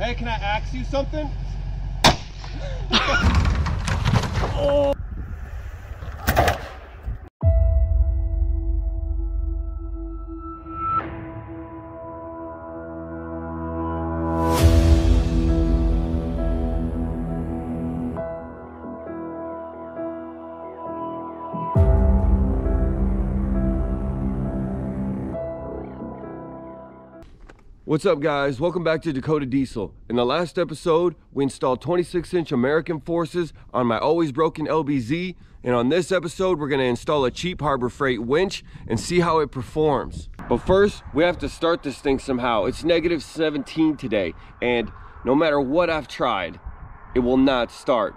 Hey, can I ask you something? What's up guys? Welcome back to Dakota Diesel. In the last episode, we installed 26 inch American Forces on my always broken LBZ. And on this episode, we're gonna install a cheap Harbor Freight winch and see how it performs. But first, we have to start this thing somehow. It's negative 17 today. And no matter what I've tried, it will not start.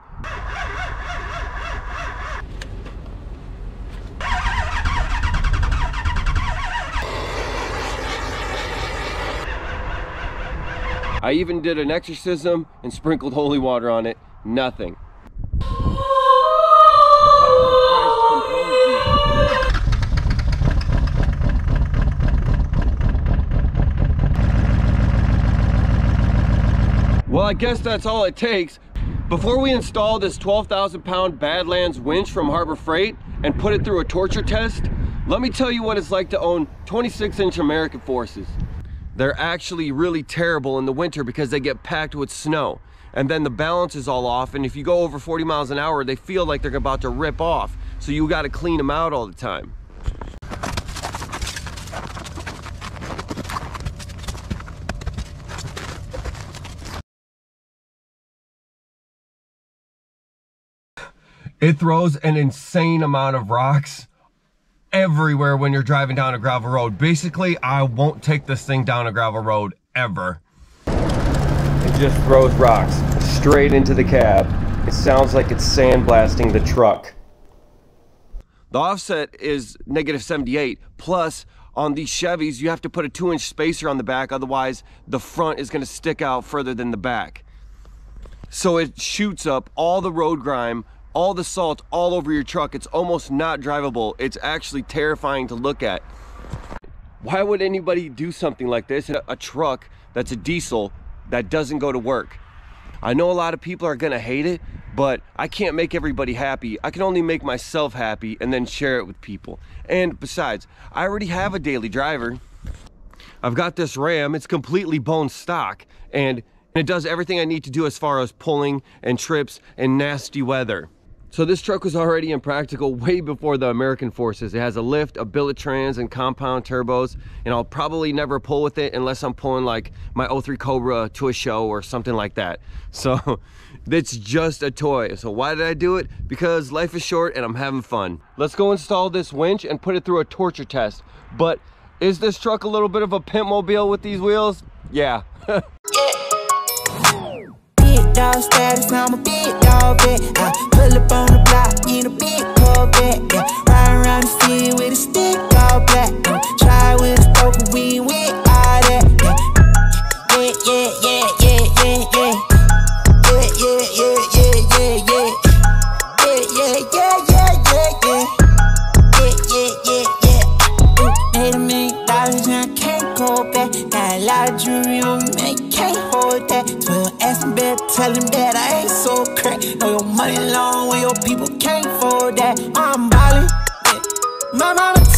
I even did an exorcism and sprinkled holy water on it. Nothing. Well, I guess that's all it takes. Before we install this 12,000 pound Badlands winch from Harbor Freight and put it through a torture test, let me tell you what it's like to own 26 inch American Forces. They're actually really terrible in the winter because they get packed with snow and then the balance is all off and if you go over 40 miles an hour they feel like they're about to rip off so you got to clean them out all the time. It throws an insane amount of rocks everywhere when you're driving down a gravel road. Basically, I won't take this thing down a gravel road ever. It just throws rocks straight into the cab. It sounds like it's sandblasting the truck. The offset is negative 78, plus on these Chevys, you have to put a two inch spacer on the back, otherwise the front is gonna stick out further than the back. So it shoots up all the road grime all the salt all over your truck. It's almost not drivable. It's actually terrifying to look at. Why would anybody do something like this in a truck that's a diesel that doesn't go to work? I know a lot of people are gonna hate it, but I can't make everybody happy. I can only make myself happy and then share it with people. And besides, I already have a daily driver. I've got this Ram, it's completely bone stock, and it does everything I need to do as far as pulling and trips and nasty weather. So this truck was already impractical way before the American Forces. It has a lift, a billet trans, and compound turbos, and I'll probably never pull with it unless I'm pulling like my 03 Cobra to a show or something like that. So it's just a toy. So why did I do it? Because life is short and I'm having fun. Let's go install this winch and put it through a torture test. But is this truck a little bit of a pimp mobile with these wheels? Yeah. dog status, I'm a big dog vet. Uh,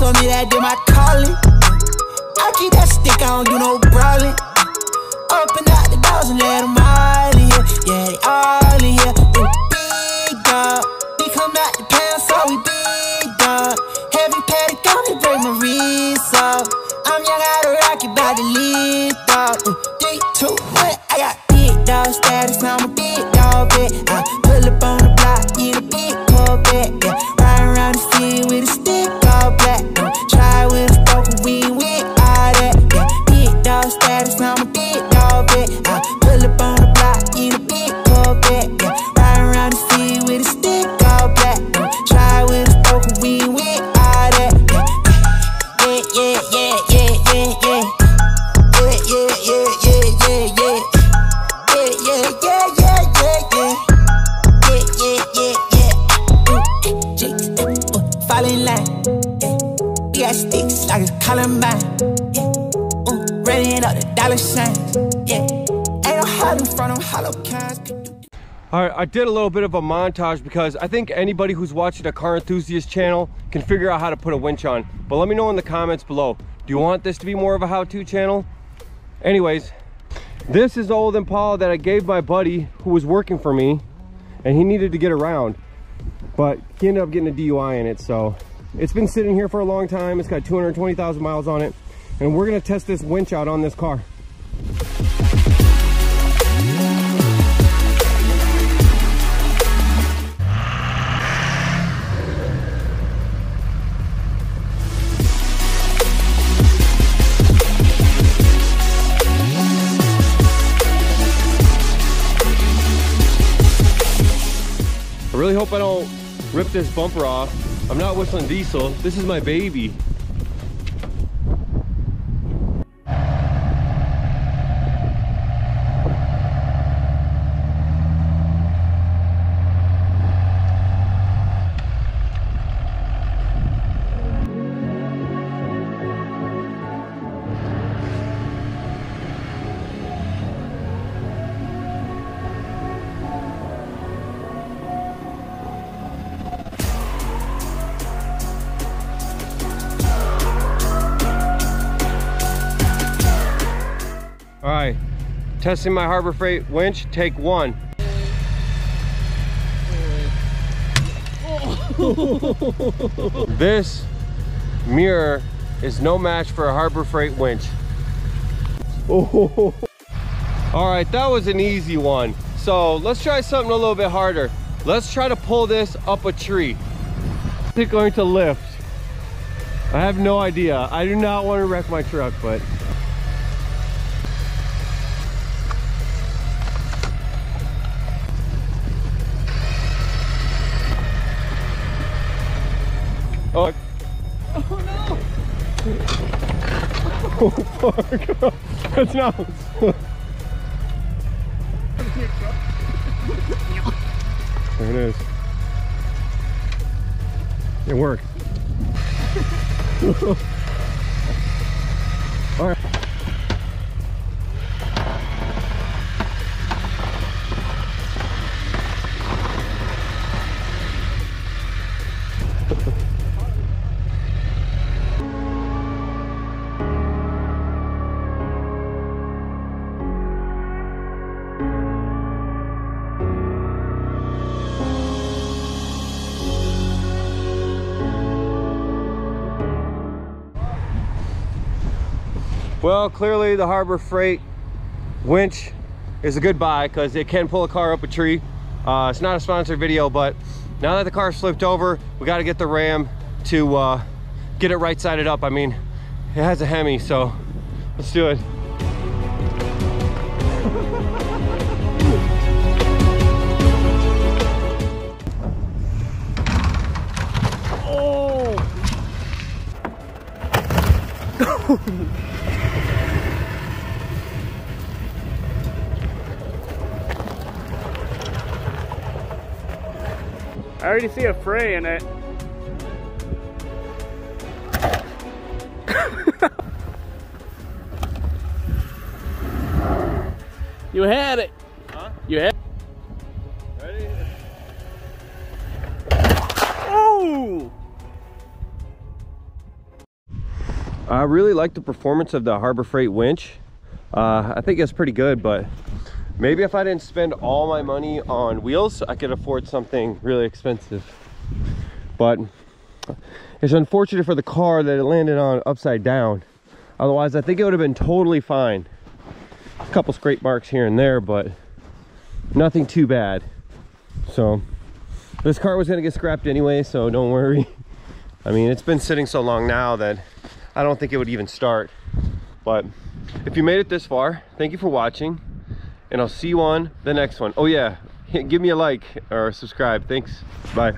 told me that did my calling. I keep that stick, I don't do no brawling. Open out the doors and let them all in here. Yeah, they all in here. Ooh, big dog. We come out the pound, so we big dog. Heavy paddock on it, break my wrist off. I'm young out of rocket, about to lead All right, I did a little bit of a montage because I think anybody who's watching a car enthusiast channel can figure out how to put a winch on. But let me know in the comments below. Do you want this to be more of a how-to channel? Anyways, this is old Impala that I gave my buddy who was working for me and he needed to get around. But he ended up getting a DUI in it, so it's been sitting here for a long time. It's got 220,000 miles on it. And we're gonna test this winch out on this car. Rip this bumper off. I'm not Whistlin Diesel. This is my baby. Testing my Harbor Freight winch, take one. this mirror is no match for a Harbor Freight winch. Oh. All right, that was an easy one. So let's try something a little bit harder. Let's try to pull this up a tree. Is it going to lift? I have no idea. I do not want to wreck my truck, but oh fuck! That's not. there it is. It worked. Well, clearly the Harbor Freight winch is a good buy because it can pull a car up a tree. Uh, it's not a sponsored video, but now that the car flipped over, we got to get the Ram to uh, get it right sided up. I mean, it has a Hemi, so let's do it. oh! I already see a fray in it. you had it. Huh? You had Ready? Oh! I really like the performance of the Harbor Freight winch. Uh, I think it's pretty good, but maybe if I didn't spend all my money on wheels, I could afford something really expensive. But it's unfortunate for the car that it landed on upside down. Otherwise, I think it would have been totally fine. A couple scrape marks here and there, but nothing too bad. So this car was gonna get scrapped anyway, so don't worry. I mean, it's been sitting so long now that I don't think it would even start. But if you made it this far, thank you for watching. And I'll see you on the next one. Oh yeah, give me a like or subscribe. Thanks. Bye.